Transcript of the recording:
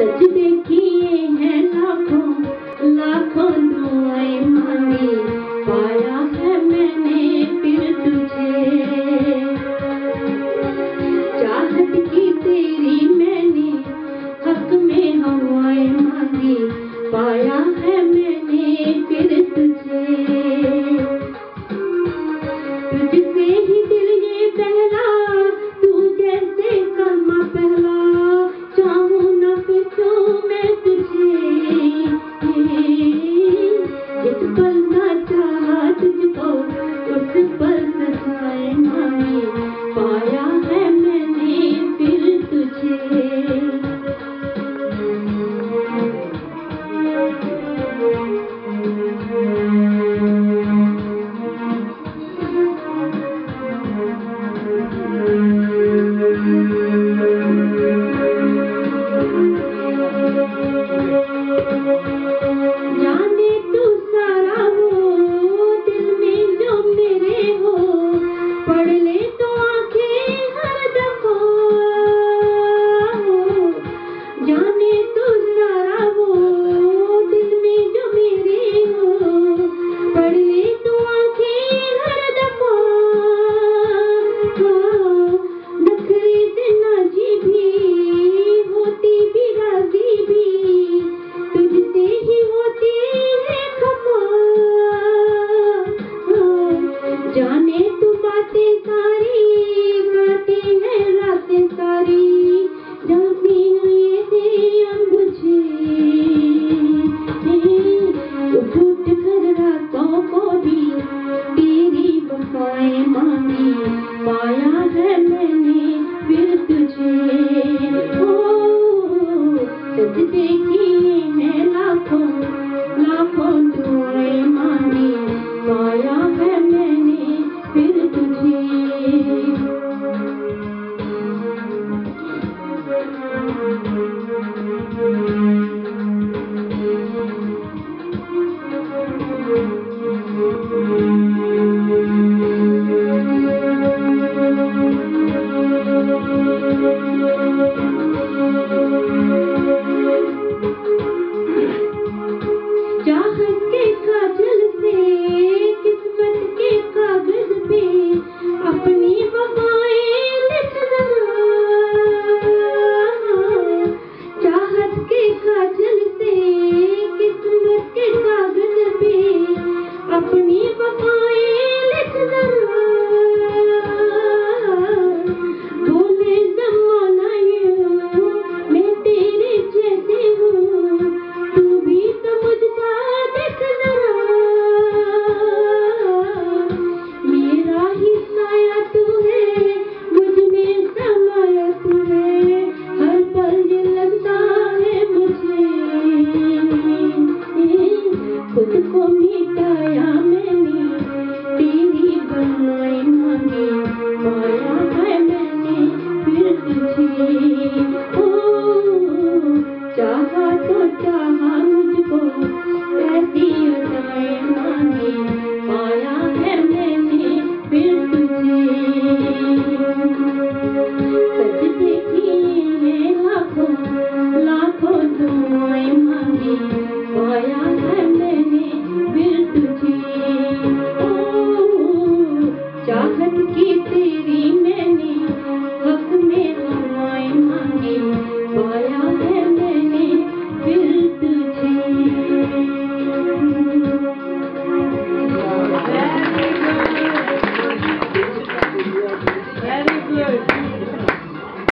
सजदे किए हैं लाखों लाखों दुआएँ मांगी। पाया Did देखा से कागज़ पे अपनी बकाएँ